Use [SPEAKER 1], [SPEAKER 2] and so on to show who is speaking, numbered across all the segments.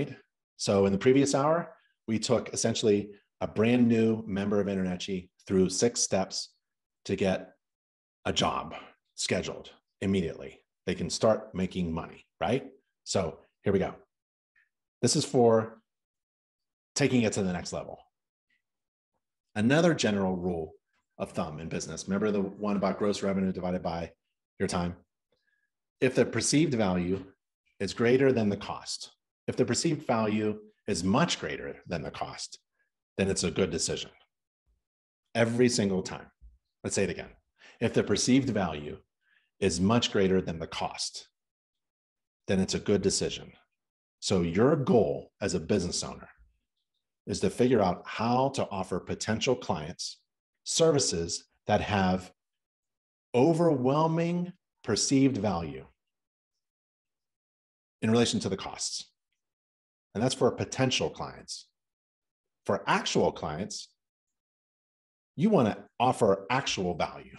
[SPEAKER 1] right? So in the previous hour, we took essentially a brand new member of InterNACHI through six steps to get a job scheduled immediately. They can start making money, right? So here we go. This is for taking it to the next level. Another general rule of thumb in business. Remember the one about gross revenue divided by your time? If the perceived value is greater than the cost, if the perceived value is much greater than the cost, then it's a good decision. Every single time. Let's say it again. If the perceived value is much greater than the cost, then it's a good decision. So, your goal as a business owner is to figure out how to offer potential clients services that have overwhelming perceived value in relation to the costs. And that's for potential clients. For actual clients, you want to offer actual value.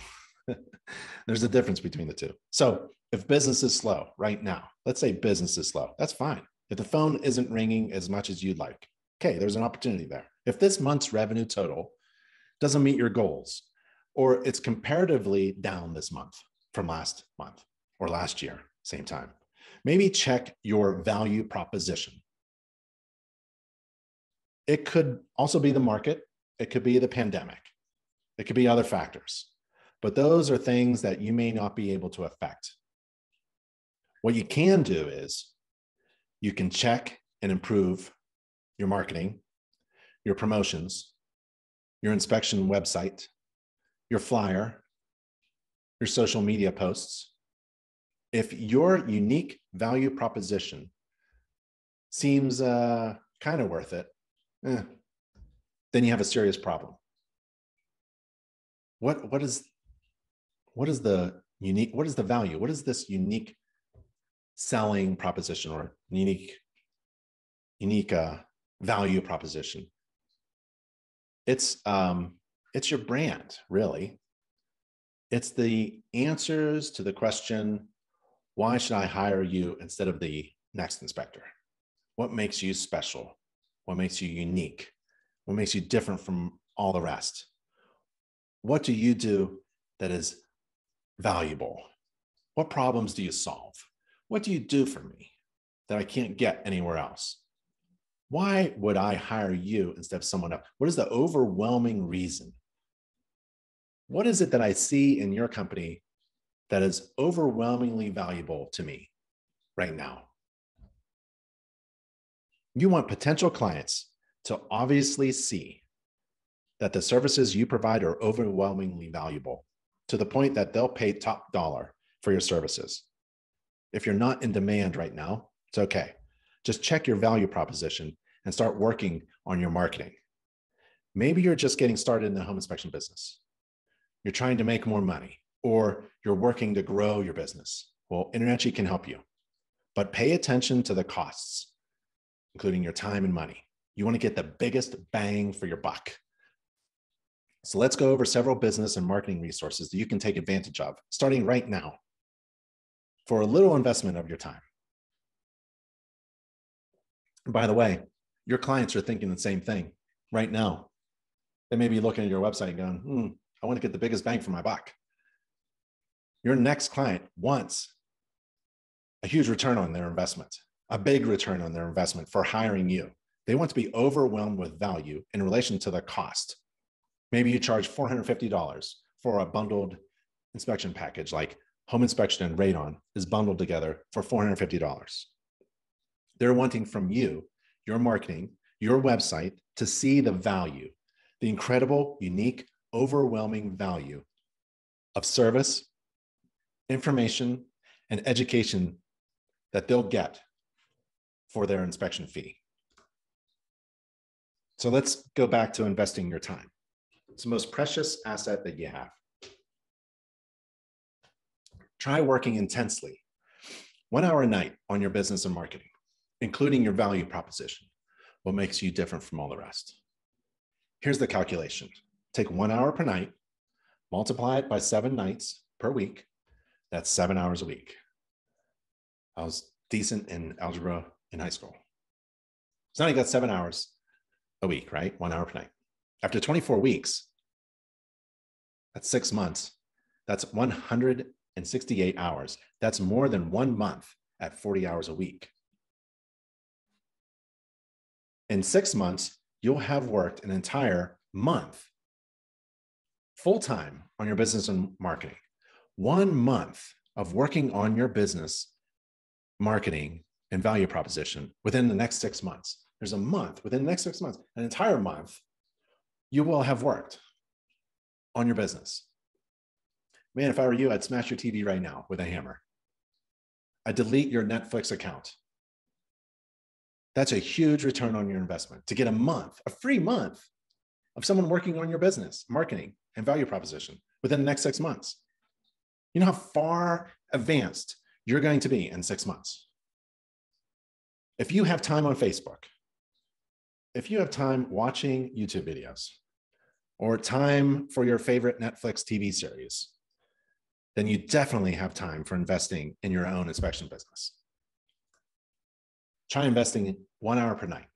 [SPEAKER 1] There's a difference between the two. So if business is slow right now, let's say business is slow, that's fine. If the phone isn't ringing as much as you'd like, okay, there's an opportunity there. If this month's revenue total doesn't meet your goals, or it's comparatively down this month from last month or last year, same time, maybe check your value proposition. It could also be the market, it could be the pandemic, it could be other factors, but those are things that you may not be able to affect. What you can do is you can check and improve your marketing, your promotions, your inspection website, your flyer, your social media posts. If your unique value proposition seems uh, kind of worth it, eh, then you have a serious problem. What, what, is, what is the unique, what is the value? What is this unique selling proposition or unique, unique uh, value proposition. It's um, it's your brand, really. It's the answers to the question, why should I hire you instead of the next inspector? What makes you special? What makes you unique? What makes you different from all the rest? What do you do that is valuable? What problems do you solve? What do you do for me that I can't get anywhere else? Why would I hire you instead of someone else? What is the overwhelming reason? What is it that I see in your company that is overwhelmingly valuable to me right now? You want potential clients to obviously see that the services you provide are overwhelmingly valuable to the point that they'll pay top dollar for your services. If you're not in demand right now, it's okay. Just check your value proposition and start working on your marketing. Maybe you're just getting started in the home inspection business. You're trying to make more money, or you're working to grow your business. Well, InterNACHI can help you, but pay attention to the costs, including your time and money. You want to get the biggest bang for your buck. So let's go over several business and marketing resources that you can take advantage of starting right now for a little investment of your time. By the way, your clients are thinking the same thing right now. They may be looking at your website and going, hmm, I want to get the biggest bang for my buck. Your next client wants a huge return on their investment, a big return on their investment for hiring you. They want to be overwhelmed with value in relation to the cost. Maybe you charge $450 for a bundled inspection package like home inspection and radon is bundled together for $450. They're wanting from you your marketing, your website to see the value, the incredible, unique, overwhelming value of service, information, and education that they'll get for their inspection fee. So let's go back to investing your time. It's the most precious asset that you have. Try working intensely, one hour a night on your business and marketing including your value proposition, what makes you different from all the rest. Here's the calculation take one hour per night, multiply it by seven nights per week. That's seven hours a week. I was decent in algebra in high school. So now you got seven hours a week, right? One hour per night. After 24 weeks, that's six months. That's 168 hours. That's more than one month at 40 hours a week. In six months, you'll have worked an entire month full time on your business and marketing. One month of working on your business, marketing, and value proposition within the next six months. There's a month within the next six months, an entire month, you will have worked on your business. Man, if I were you, I'd smash your TV right now with a hammer. I'd delete your Netflix account. That's a huge return on your investment to get a month, a free month of someone working on your business, marketing, and value proposition within the next six months. You know how far advanced you're going to be in six months. If you have time on Facebook, if you have time watching YouTube videos, or time for your favorite Netflix TV series, then you definitely have time for investing in your own inspection business. Try investing one hour per night.